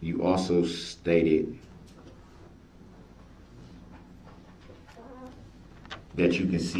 You also stated that you can see